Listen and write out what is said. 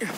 Okay.